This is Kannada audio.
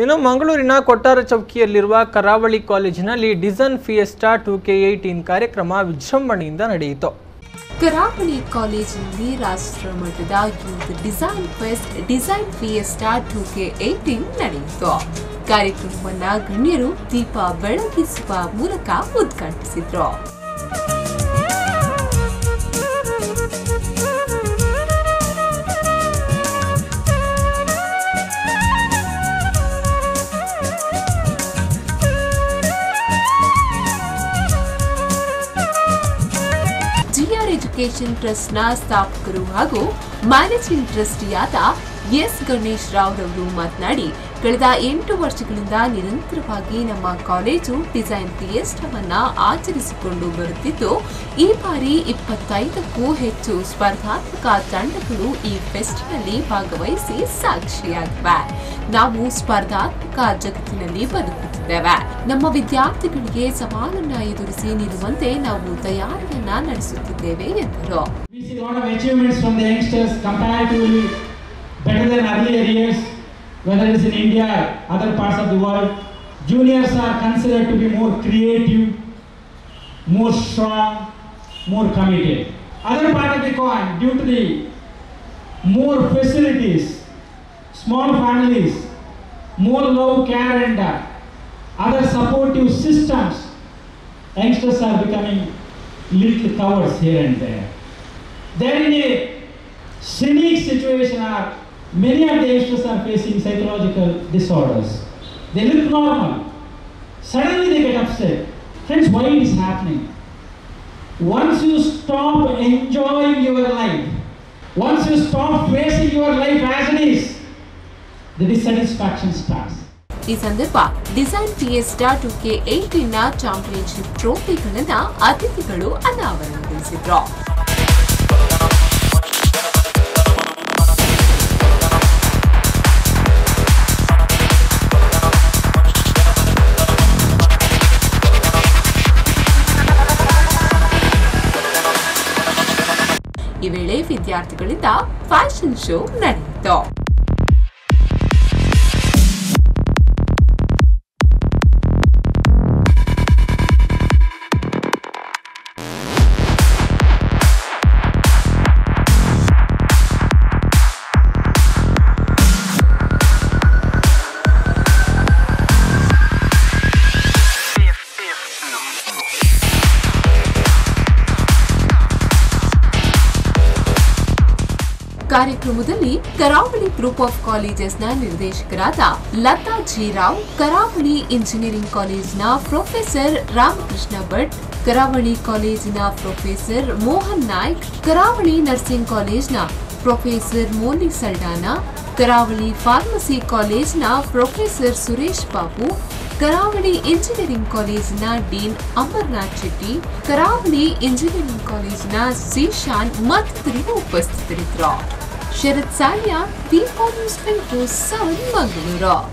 ಇನ್ನು ಮಂಗಳೂರಿನ ಕೊಟ್ಟಾರ ಚೌಕಿಯಲ್ಲಿರುವ ಕರಾವಳಿ ಕಾಲೇಜಿನಲ್ಲಿ design fiesta two K eighteen ಕಾರ್ಯಕ್ರಮ ವಿಜೃಂಭಣೆಯಿಂದ ನಡೆಯಿತು. ಕರಾವಳಿ ಕಾಲೇಜಿನಲ್ಲಿ ರಾಷ್ಟ್ರ ಮಟ್ಟದ youth design fest design fiesta two K eighteen ನಡೆಯಿತು. ಕಾರ್ಯಕ್ರಮವನ್ನು ಗಣ್ಯರು ದೀಪ ಬೆಳಗಿಸುವ ಮೂಲಕ ಉದ್ಘಾಟಿಸಿದ್ರು. ಜಿಆರ್ ಎಜುಕೇಶನ್ ಟ್ರಸ್ಟ್ನ ಸ್ಥಾಪಕರು ಹಾಗೂ ಮ್ಯಾನೇಜಿಂಗ್ ಟ್ರಸ್ಟಿಯಾದ ಎಸ್ ಗಣೇಶ್ ರಾವ್ ರವರು ಮಾತನಾಡಿ, ಕಳೆದ ಎಂಟು ವರ್ಷಗಳಿಂದ ನಿರಂತರವಾಗಿ ನಮ್ಮ ಕಾಲೇಜು ಡಿಸೈನ್ ಫಿಯೇಸ್ಟವನ್ನು ಆಚರಿಸಿಕೊಂಡು ಬರುತ್ತಿದ್ದು, ಈ ಬಾರಿ ಇಪ್ಪತ್ತೈದಕ್ಕೂ ಹೆಚ್ಚು ಸ್ಪರ್ಧಾತ್ಮಕ ತಂಡಗಳು ಈ ಫೆಸ್ಟ್ನಲ್ಲಿ ಭಾಗವಹಿಸಿ ಸಾಕ್ಷಿಯಾಗಿವೆ. ನಾವು ಸ್ಪರ್ಧಾತ್ಮಕ ಜಗತ್ತಿನಲ್ಲಿ ಬದುಕುತ್ತಿದ್ದೇವೆ ನಮ್ಮ ವಿದ್ಯಾರ್ಥಿಗಳಿಗೆ ಸವಾಲನ್ನ ಎದುರಿಸಿ ನಿಲ್ಲುವಂತೆ ನಾವು ತಯಾರಿಯನ್ನ ನಡೆಸುತ್ತಿದ್ದೇವೆ ಎಂದರು better than earlier years, whether is in India other parts of the world. Juniors are considered to be more creative, more strong, more committed. Other part of the coin, due to the more facilities, small families, more love, care, and uh, other supportive systems, youngsters are becoming little cowards here and there. They're in a cynic situation or many of the youngsters are facing psychological disorders. They look normal. Suddenly they get upset. Friends, why it is happening? Once you stop enjoying your life, once you stop facing your life as it is, the dissatisfaction starts. ಈ ಸಂದರ್ಭ design fiesta two K eighteen championship ಟ್ರೋಫಿಗಳನ್ನ ಅತಿಥಿಗಳು ಅನಾವರಣಗೊಳಿಸಿದ್ರು. ಈ ವೇಳೆ ವಿದ್ಯಾರ್ಥಿಗಳಿಂದ ಫ್ಯಾಷನ್ ಶೋ ನಡೆಯಿತು. ಕಾರ್ಯಕ್ರಮದಲ್ಲಿ ಕರಾವಳಿ ಗ್ರೂಪ್ ಆಫ್ ಕಾಲೇಜಸ್ನ ನಿರ್ದೇಶಕರಾದ ಲತಾ ಜಿ ರಾವ್, ಕರಾವಳಿ ಇಂಜಿನಿಯರಿಂಗ್ ಕಾಲೇಜಿನ ಪ್ರೊಫೆಸರ್ ರಾಮಕೃಷ್ಣ ಭಟ್, ಕರಾವಳಿ ಕಾಲೇಜಿನ ಪ್ರೊಫೆಸರ್ ಮೋಹನ್ ನಾಯ್ಕ್, ಕರಾವಳಿ ನರ್ಸಿಂಗ್ ಕಾಲೇಜ್ನ ಪ್ರೊಫೆಸರ್ ಮೋನಿ ಸಲ್ಡಾನ ಕರಾವಳಿ ಫಾರ್ಮಸಿ ಕಾಲೇಜ್ನ ಪ್ರೊಫೆಸರ್ ಸುರೇಶ್ ಬಾಬು, ಕರಾವಳಿ ಇಂಜಿನಿಯರಿಂಗ್ ಕಾಲೇಜಿನ ಡೀನ್ ಅಮರ್ನಾಥ್ ಶೆಟ್ಟಿ, ಕರಾವಳಿ ಇಂಜಿನಿಯರಿಂಗ್ ಕಾಲೇಜಿನ ಶ್ರೀಶಾಂತ್ ಮತ್ತಿತರರು ಉಪಸ್ಥಿತರಿದ್ದರು. Şerit Selya, Dil Forum Sphinctus, Sağır Mangalura.